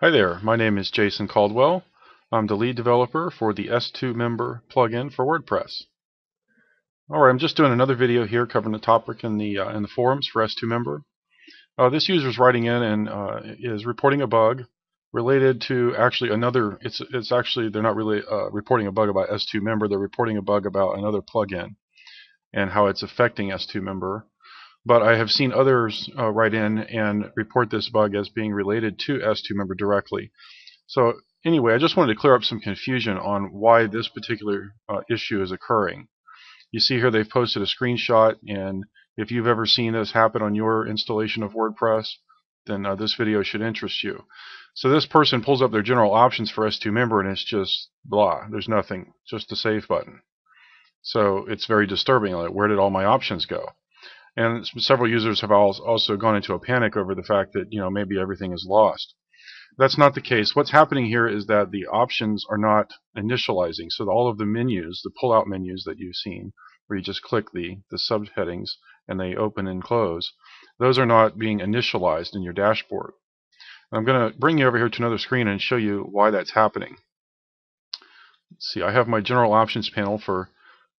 Hi there, my name is Jason Caldwell. I'm the lead developer for the s2Member plugin for WordPress. Alright, I'm just doing another video here covering the topic in the uh, in the forums for s2Member. Uh, this user is writing in and uh, is reporting a bug related to actually another. It's it's actually they're not really uh, reporting a bug about s2Member. They're reporting a bug about another plugin and how it's affecting s2Member but I have seen others uh, write in and report this bug as being related to s2Member directly. So anyway, I just wanted to clear up some confusion on why this particular uh, issue is occurring. You see here they've posted a screenshot, and if you've ever seen this happen on your installation of WordPress, then uh, this video should interest you. So this person pulls up their general options for s2Member, and it's just blah. There's nothing, just a save button. So it's very disturbing. Like, where did all my options go? And several users have also gone into a panic over the fact that you know maybe everything is lost. That's not the case. What's happening here is that the options are not initializing. So all of the menus, the pull-out menus that you've seen, where you just click the, the subheadings and they open and close, those are not being initialized in your dashboard. I'm going to bring you over here to another screen and show you why that's happening. Let's see, I have my general options panel for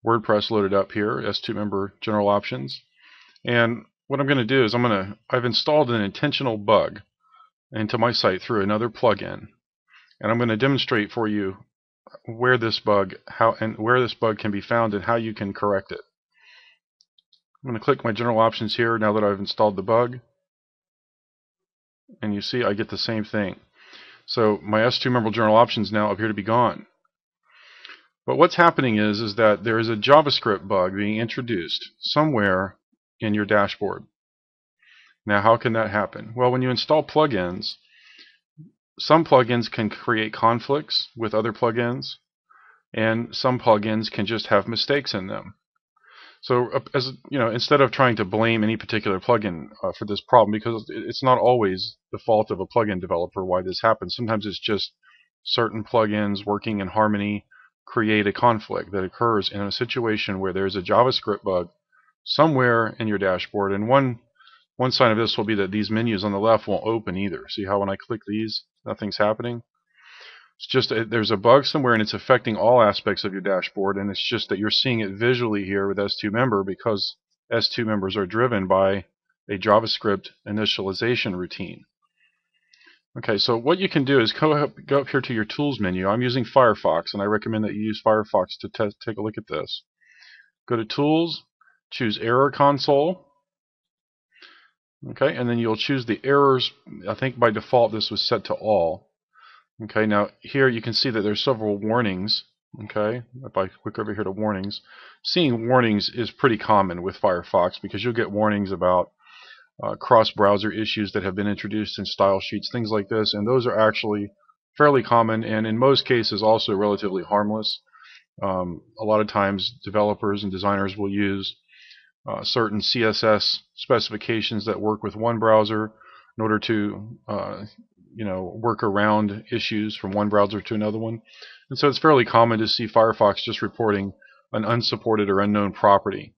WordPress loaded up here, s2Member general options. And what I'm going to do is I'm going to, I've installed an intentional bug into my site through another plugin. And I'm going to demonstrate for you where this bug, how and where this bug can be found and how you can correct it. I'm going to click my general options here now that I've installed the bug. And you see I get the same thing. So my s2Member general options now appear to be gone. But what's happening is, is that there is a JavaScript bug being introduced somewhere in your dashboard. Now, how can that happen? Well, when you install plugins, some plugins can create conflicts with other plugins, and some plugins can just have mistakes in them. So, uh, as you know, instead of trying to blame any particular plugin uh, for this problem, because it's not always the fault of a plugin developer why this happens. Sometimes it's just certain plugins working in harmony create a conflict that occurs in a situation where there's a JavaScript bug somewhere in your dashboard. And one one sign of this will be that these menus on the left won't open either. See how when I click these, nothing's happening? It's just a, there's a bug somewhere and it's affecting all aspects of your dashboard and it's just that you're seeing it visually here with S2 member because S2 members are driven by a JavaScript initialization routine. Okay, so what you can do is go up, go up here to your Tools menu. I'm using Firefox, and I recommend that you use Firefox to take a look at this. Go to Tools, choose Error Console. Okay, and then you'll choose the errors. I think by default this was set to all. Okay, now here you can see that there's several warnings. Okay, if I click over here to warnings, seeing warnings is pretty common with Firefox because you'll get warnings about uh, cross-browser issues that have been introduced in style sheets, things like this, and those are actually fairly common and in most cases also relatively harmless. Um, a lot of times developers and designers will use uh, certain CSS specifications that work with one browser in order to uh, you know work around issues from one browser to another one. And so it's fairly common to see Firefox just reporting an unsupported or unknown property.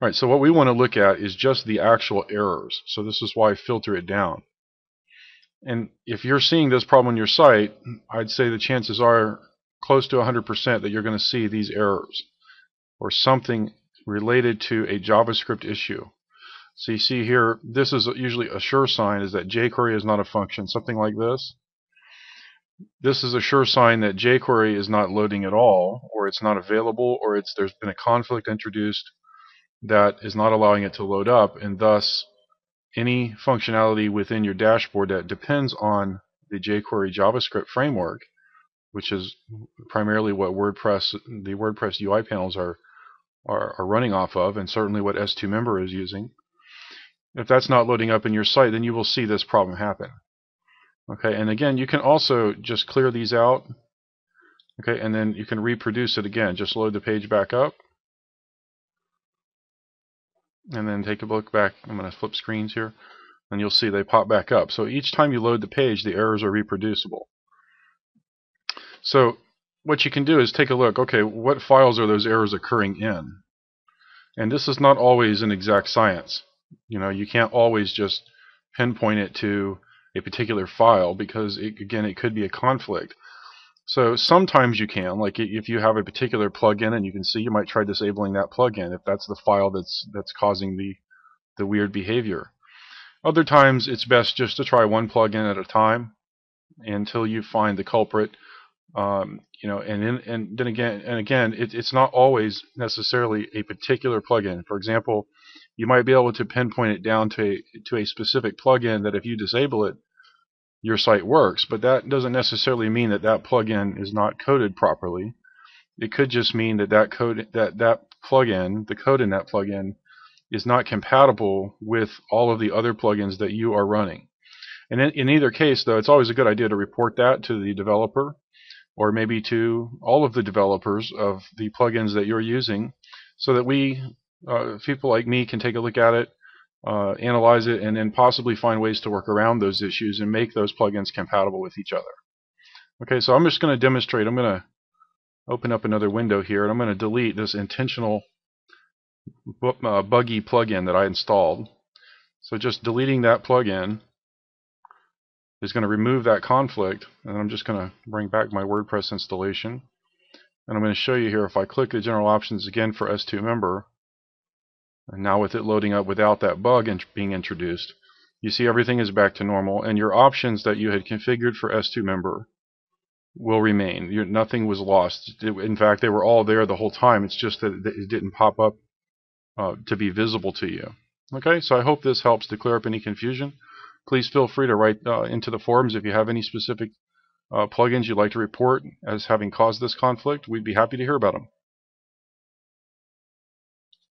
All right, so what we want to look at is just the actual errors. So this is why I filter it down. And if you're seeing this problem on your site, I'd say the chances are close to 100% that you're going to see these errors or something related to a JavaScript issue. So you see here, this is usually a sure sign is that jQuery is not a function, something like this. This is a sure sign that jQuery is not loading at all, or it's not available, or it's there's been a conflict introduced that is not allowing it to load up, and thus any functionality within your dashboard that depends on the jQuery JavaScript framework, which is primarily what WordPress, the WordPress UI panels are are, are running off of, and certainly what s2Member is using. If that's not loading up in your site, then you will see this problem happen. Okay, and again, you can also just clear these out. Okay, and then you can reproduce it again. Just load the page back up. And then take a look back. I'm going to flip screens here. And you'll see they pop back up. So each time you load the page, the errors are reproducible. So what you can do is take a look, okay, what files are those errors occurring in? And this is not always an exact science. You know, you can't always just pinpoint it to a particular file because it, again it could be a conflict. So sometimes you can, like if you have a particular plugin and you can see, you might try disabling that plugin if that's the file that's that's causing the the weird behavior. Other times it's best just to try one plugin at a time until you find the culprit. Um, you know, and in, and then again and again, it, it's not always necessarily a particular plugin. For example, you might be able to pinpoint it down to a, to a specific plugin that if you disable it, your site works. But that doesn't necessarily mean that that plugin is not coded properly. It could just mean that that code that that plugin, the code in that plugin, is not compatible with all of the other plugins that you are running. And in, in either case, though, it's always a good idea to report that to the developer or maybe to all of the developers of the plugins that you're using so that we, uh, people like me, can take a look at it, uh, analyze it, and then possibly find ways to work around those issues and make those plugins compatible with each other. Okay, so I'm just going to demonstrate. I'm going to open up another window here, and I'm going to delete this intentional uh, buggy plugin that I installed. So just deleting that plugin is going to remove that conflict and I'm just going to bring back my WordPress installation and I'm going to show you here if I click the general options again for s2Member and now with it loading up without that bug being introduced you see everything is back to normal and your options that you had configured for s2Member will remain. You're, nothing was lost. In fact, they were all there the whole time. It's just that it didn't pop up uh, to be visible to you. Okay, so I hope this helps to clear up any confusion. Please feel free to write uh, into the forums if you have any specific uh, plugins you'd like to report as having caused this conflict. We'd be happy to hear about them.